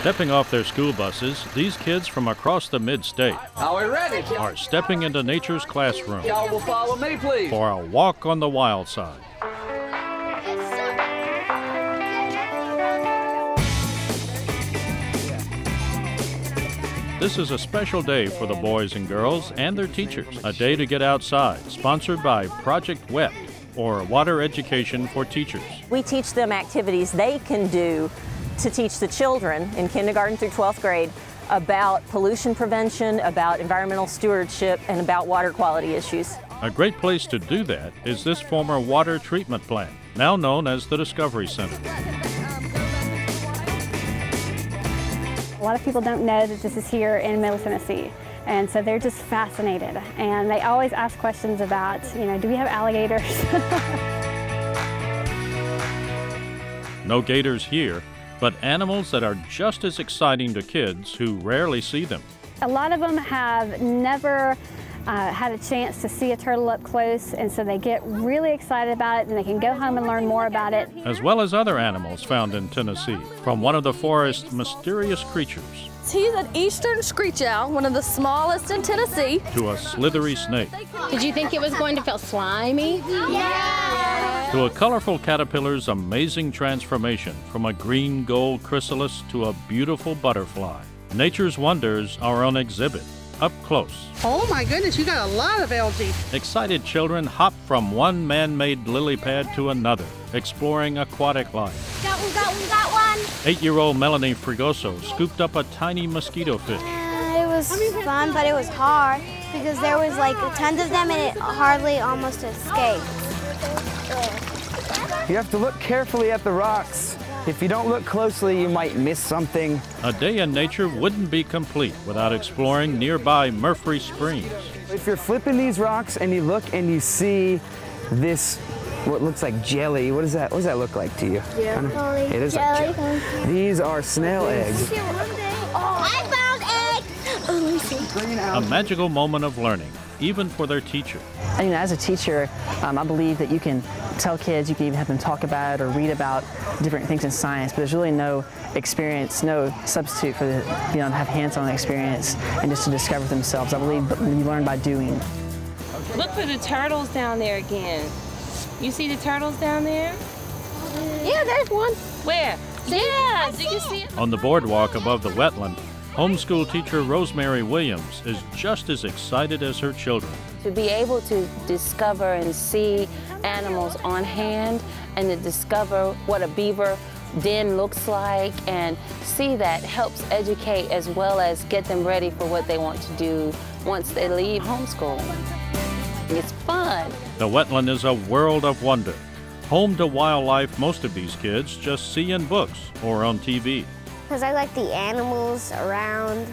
Stepping off their school buses, these kids from across the mid-state Are are stepping into nature's classroom Y'all will follow me, please. for a walk on the wild side. This is a special day for the boys and girls and their teachers. A day to get outside, sponsored by Project WET, or Water Education for Teachers. We teach them activities they can do to teach the children in kindergarten through 12th grade about pollution prevention, about environmental stewardship, and about water quality issues. A great place to do that is this former water treatment plant, now known as the Discovery Center. A lot of people don't know that this is here in Middle Tennessee. And so they're just fascinated. And they always ask questions about, you know, do we have alligators? No gators here, but animals that are just as exciting to kids who rarely see them. a lot of them have never uh, had a chance to see a turtle up close, and so they get really excited about it and they can go home and learn more about it. as well as other animals found in Tennessee, from one of the forest's mysterious creatures He's an eastern screech owl, one of the smallest in Tennessee. to a slithery snake Did you think it was going to feel slimy? To a colorful caterpillar's amazing transformation from a green gold chrysalis to a beautiful butterfly. Nature's wonders are on exhibit, up close. Oh my goodness, you got a lot of algae. Excited children hop from one man made lily pad to another, exploring aquatic life. Got one, got one, got one. Eight year old Melanie Frigoso scooped up a tiny mosquito fish. It was fun, but it was hard because there was like tons of them and it hardly almost escaped. You have to look carefully at the rocks. If you don't look closely, you might miss something. A day in nature wouldn't be complete without exploring nearby Murfree Springs. If you're flipping these rocks and you look and you see this, what looks like jelly, what does that, what does that look like to you? Jelly. It is Jelly. like jelly. These are snail eggs. Oh, I found eggs! Oh, let me see. A magical moment of learning, even for their teacher. And, you know, as a teacher, um, I believe that you can tell kids, you can even have them talk about it or read about different things in science, but there's really no experience, no substitute for the, you know, have hands-on experience and just to discover themselves. I believe you learn by doing. Look for the turtles down there again. You see the turtles down there? Yeah, there's one. Where? yeah, do you see it? On the boardwalk above the wetland, homeschool teacher Rosemary Williams is just as excited as her children. To be able to discover and see animals on hand and to discover what a beaver den looks like and see that helps educate as well as get them ready for what they want to do once they leave homeschooling. It's fun. The wetland is a world of wonder, home to wildlife most of these kids just see in books or on TV. Because I like the animals around.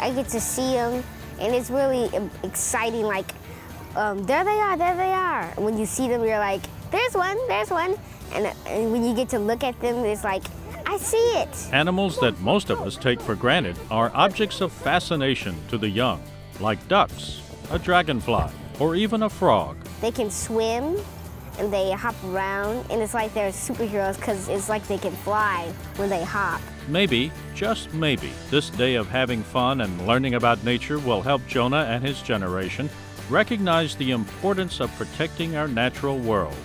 I get to see them, and it's really um, exciting. Like, um, there they are, there they are. When you see them, you're like, there's one, there's one. And, and when you get to look at them, it's like, I see it. Animals that most of us take for granted are objects of fascination to the young, like ducks, a dragonfly, or even a frog. They can swim and they hop around, and it's like they're superheroes because it's like they can fly when they hop. Maybe, just maybe, this day of having fun and learning about nature will help Jonah and his generation recognize the importance of protecting our natural world.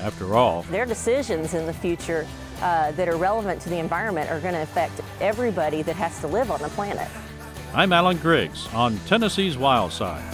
After all, Their decisions in the future uh, that are relevant to the environment are going to affect everybody that has to live on the planet. I'm Alan Griggs on Tennessee's Wild Side.